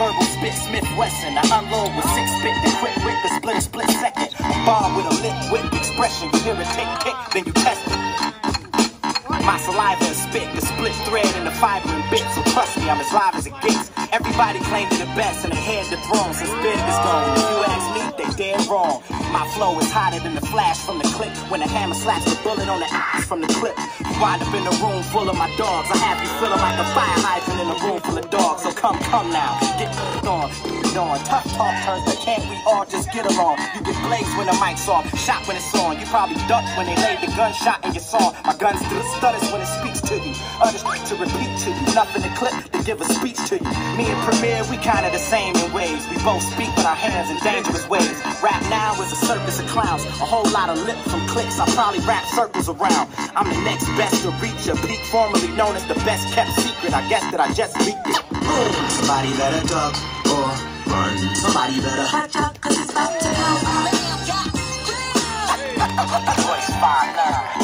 verbal spit Smith Wesson. I unload with six spit, then quick with the split split second. A bomb with a lit whip expression. You hear a tick tick, then you test it. My saliva is spit, the split thread and the fiber and bits. So trust me, I'm as live as it gets. Everybody claims the best and they hand the throne since Big is gone. If you ask me, they dead wrong. My flow is hotter than the flash from the clip. When the hammer slaps the bullet on the eyes from the clip. Wind up in a room full of my dogs. I have you feeling like a fire hydrant in a room full of dogs. So come, come now, get on, on. Tough talk turns, but can't we all just get along? You get blazed when the mic's off, shot when it's on. You probably ducked when they laid the gunshot in your song. My gun still stutters when it speaks to you. Others Nothing to clip to give a speech to you. Me and Premier, we kinda the same in ways. We both speak with our hands in dangerous ways. Rap now is a circus of clowns. A whole lot of lip from clicks. I probably wrap circles around. I'm the next best to reach a peak, formerly known as the best kept secret. I guess that I just leaked it. Somebody better duck or run. Somebody better catch up, cause it's about to go. Voice 5 9.